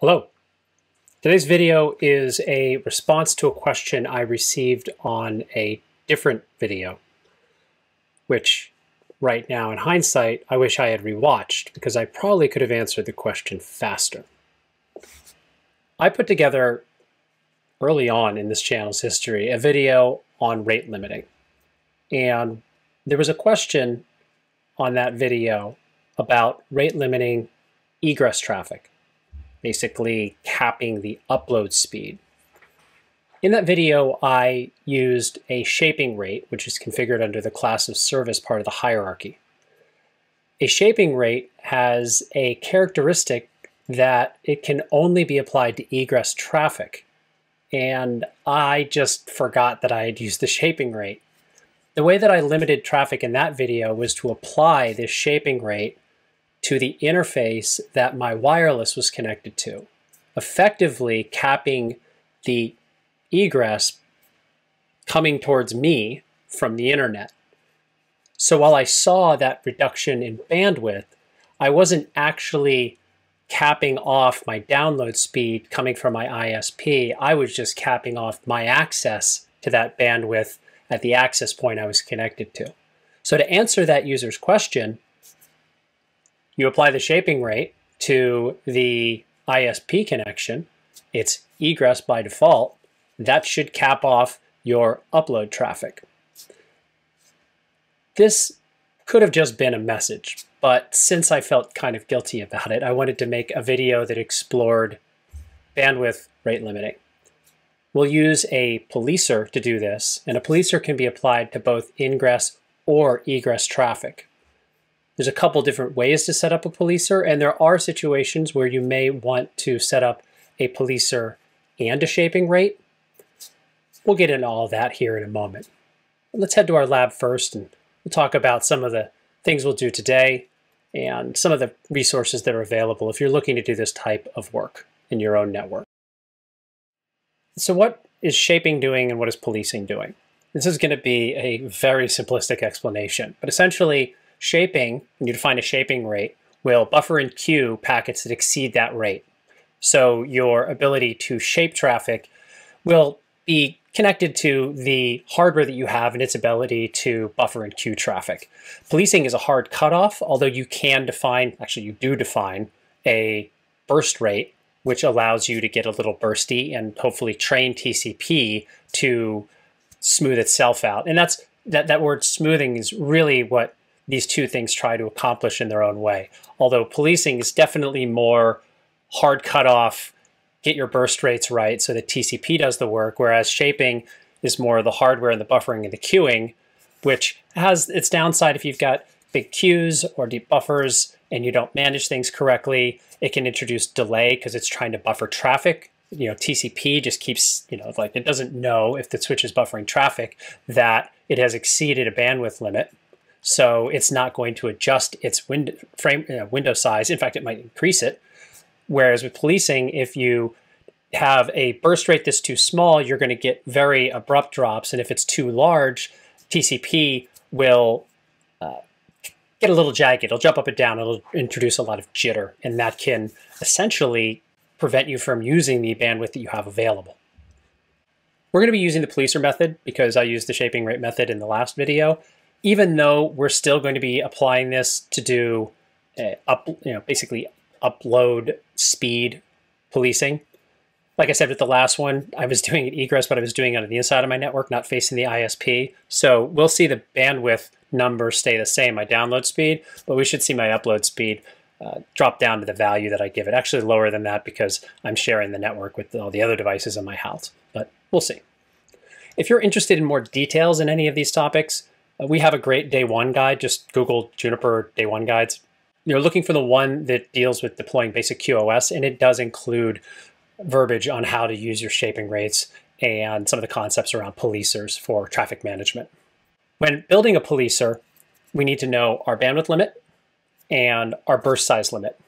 Hello. Today's video is a response to a question I received on a different video, which right now in hindsight, I wish I had rewatched because I probably could have answered the question faster. I put together early on in this channel's history a video on rate limiting. And there was a question on that video about rate limiting egress traffic basically capping the upload speed. In that video, I used a shaping rate, which is configured under the class of service part of the hierarchy. A shaping rate has a characteristic that it can only be applied to egress traffic. And I just forgot that I had used the shaping rate. The way that I limited traffic in that video was to apply this shaping rate to the interface that my wireless was connected to, effectively capping the egress coming towards me from the internet. So while I saw that reduction in bandwidth, I wasn't actually capping off my download speed coming from my ISP. I was just capping off my access to that bandwidth at the access point I was connected to. So to answer that user's question, you apply the shaping rate to the ISP connection. It's egress by default. That should cap off your upload traffic. This could have just been a message, but since I felt kind of guilty about it, I wanted to make a video that explored bandwidth rate limiting. We'll use a policer to do this, and a policer can be applied to both ingress or egress traffic. There's a couple different ways to set up a policer, and there are situations where you may want to set up a policer and a shaping rate. We'll get into all that here in a moment. Let's head to our lab first, and we'll talk about some of the things we'll do today and some of the resources that are available if you're looking to do this type of work in your own network. So what is shaping doing and what is policing doing? This is going to be a very simplistic explanation, but essentially Shaping, you define a shaping rate, will buffer and queue packets that exceed that rate. So your ability to shape traffic will be connected to the hardware that you have and its ability to buffer and queue traffic. Policing is a hard cutoff, although you can define, actually you do define, a burst rate, which allows you to get a little bursty and hopefully train TCP to smooth itself out. And that's that, that word smoothing is really what these two things try to accomplish in their own way. Although policing is definitely more hard cutoff, get your burst rates right so that TCP does the work, whereas shaping is more the hardware and the buffering and the queuing, which has its downside if you've got big queues or deep buffers and you don't manage things correctly. It can introduce delay because it's trying to buffer traffic. You know, TCP just keeps, you know, like it doesn't know if the switch is buffering traffic that it has exceeded a bandwidth limit so it's not going to adjust its window, frame, uh, window size. In fact, it might increase it. Whereas with policing, if you have a burst rate that's too small, you're going to get very abrupt drops. And if it's too large, TCP will uh, get a little jagged. It'll jump up and down. It'll introduce a lot of jitter. And that can essentially prevent you from using the bandwidth that you have available. We're going to be using the policer method because I used the shaping rate method in the last video even though we're still going to be applying this to do uh, up, you know, basically upload speed policing. Like I said with the last one, I was doing it egress, but I was doing it on the inside of my network, not facing the ISP. So we'll see the bandwidth number stay the same, my download speed, but we should see my upload speed uh, drop down to the value that I give it. Actually lower than that because I'm sharing the network with all the other devices in my house, but we'll see. If you're interested in more details in any of these topics, Uh, we have a great day one guide. Just Google Juniper day one guides. You're looking for the one that deals with deploying basic QoS, and it does include verbiage on how to use your shaping rates and some of the concepts around policers for traffic management. When building a policer, we need to know our bandwidth limit and our burst size limit.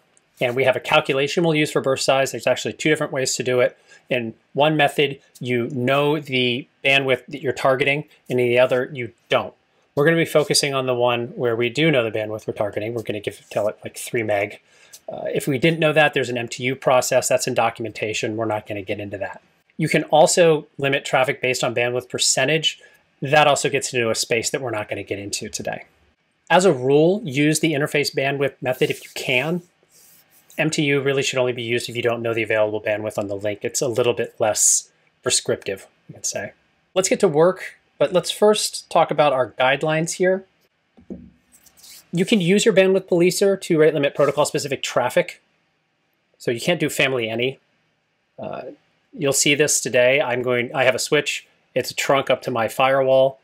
And we have a calculation we'll use for burst size. There's actually two different ways to do it. In one method, you know the bandwidth that you're targeting, and in the other, you don't. We're going to be focusing on the one where we do know the bandwidth we're targeting. We're going to give tell it like 3 meg. Uh, if we didn't know that, there's an MTU process that's in documentation. We're not going to get into that. You can also limit traffic based on bandwidth percentage. That also gets into a space that we're not going to get into today. As a rule, use the interface bandwidth method if you can. MTU really should only be used if you don't know the available bandwidth on the link. It's a little bit less prescriptive, you could say. Let's get to work, but let's first talk about our guidelines here. You can use your bandwidth policer to rate limit protocol specific traffic. So you can't do family any. Uh, you'll see this today. I'm going, I have a switch. It's a trunk up to my firewall.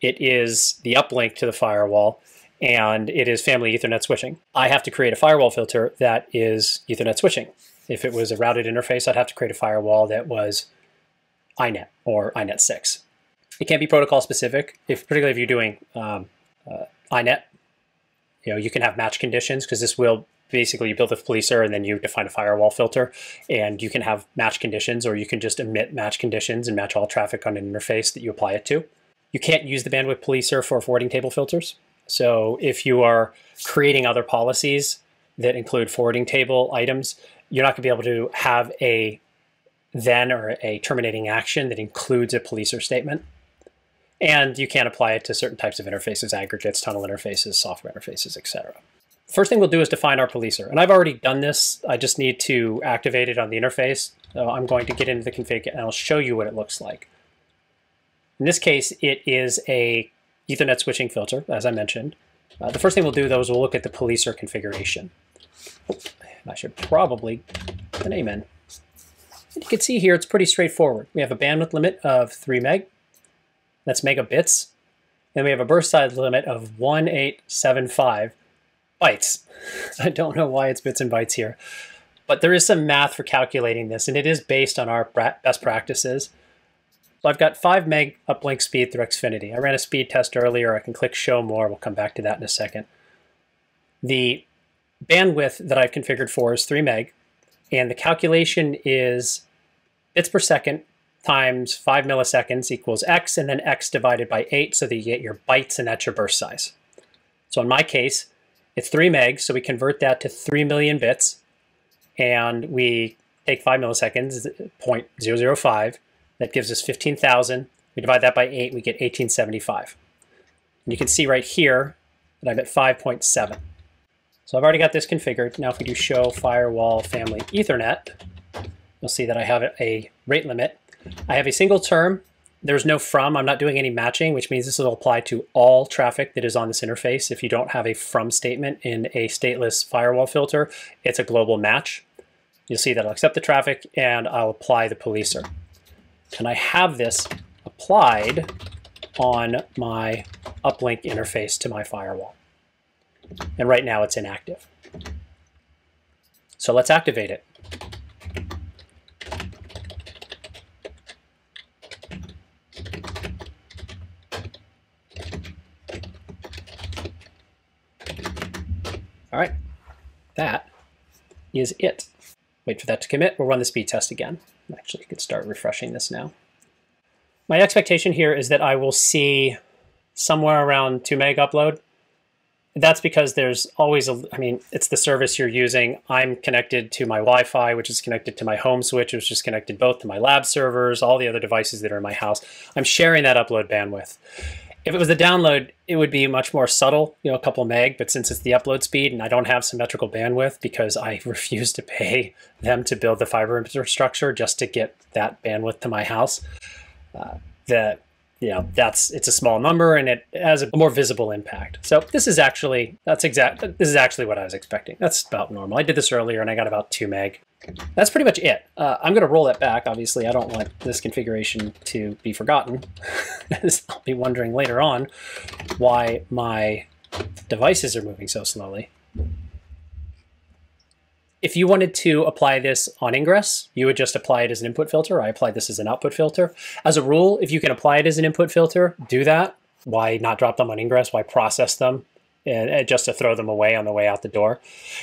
It is the uplink to the firewall and it is family Ethernet switching. I have to create a firewall filter that is Ethernet switching. If it was a routed interface, I'd have to create a firewall that was INET or INET 6. It can't be protocol specific, if particularly if you're doing um, uh, INET. You know, you can have match conditions because this will basically you build a policer and then you define a firewall filter and you can have match conditions or you can just emit match conditions and match all traffic on an interface that you apply it to. You can't use the bandwidth policer for forwarding table filters. So if you are creating other policies that include forwarding table items, you're not going to be able to have a then or a terminating action that includes a policer statement. And you can't apply it to certain types of interfaces, aggregates, tunnel interfaces, software interfaces, etc. First thing we'll do is define our policer. And I've already done this. I just need to activate it on the interface. So I'm going to get into the config and I'll show you what it looks like. In this case, it is a Ethernet switching filter, as I mentioned. Uh, the first thing we'll do, though, is we'll look at the policer configuration. I should probably put the name in. And you can see here it's pretty straightforward. We have a bandwidth limit of 3 meg. That's megabits. Then we have a burst size limit of 1875 bytes. I don't know why it's bits and bytes here. But there is some math for calculating this, and it is based on our best practices. So I've got 5 meg uplink speed through Xfinity. I ran a speed test earlier. I can click show more. We'll come back to that in a second. The bandwidth that I've configured for is 3 meg, and the calculation is bits per second times 5 milliseconds equals x, and then x divided by 8 so that you get your bytes, and that's your burst size. So in my case, it's 3 meg, so we convert that to 3 million bits, and we take 5 milliseconds, 0.005, that gives us 15,000. We divide that by 8, we get 1875. And you can see right here that I'm at 5.7. So I've already got this configured. Now if we do show firewall family Ethernet, you'll see that I have a rate limit. I have a single term. There's no from. I'm not doing any matching, which means this will apply to all traffic that is on this interface. If you don't have a from statement in a stateless firewall filter, it's a global match. You'll see that I'll accept the traffic and I'll apply the policer. And I have this applied on my uplink interface to my firewall. And right now it's inactive. So let's activate it. All right, that is it. Wait for that to commit. We'll run the speed test again. Actually, you could start refreshing this now. My expectation here is that I will see somewhere around 2 meg upload. That's because there's always a, I mean, it's the service you're using. I'm connected to my Wi-Fi, which is connected to my home switch, which is connected both to my lab servers, all the other devices that are in my house. I'm sharing that upload bandwidth. If it was the download, it would be much more subtle, you know, a couple meg, but since it's the upload speed and I don't have symmetrical bandwidth because I refuse to pay them to build the fiber infrastructure just to get that bandwidth to my house, uh, that you know that's it's a small number and it has a more visible impact. So this is actually that's exact this is actually what I was expecting. That's about normal. I did this earlier and I got about two meg. That's pretty much it. Uh, I'm going to roll that back. Obviously, I don't want this configuration to be forgotten. I'll be wondering later on why my devices are moving so slowly. If you wanted to apply this on ingress, you would just apply it as an input filter. I applied this as an output filter. As a rule, if you can apply it as an input filter, do that. Why not drop them on ingress? Why process them? And just to throw them away on the way out the door.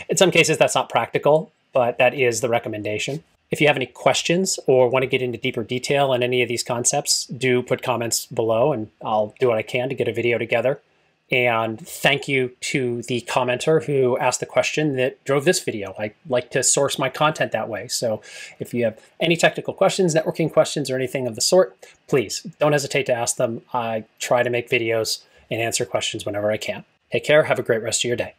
In some cases, that's not practical, but that is the recommendation. If you have any questions or want to get into deeper detail on any of these concepts, do put comments below and I'll do what I can to get a video together. And thank you to the commenter who asked the question that drove this video. I like to source my content that way. So if you have any technical questions, networking questions, or anything of the sort, please don't hesitate to ask them. I try to make videos and answer questions whenever I can. Take care. Have a great rest of your day.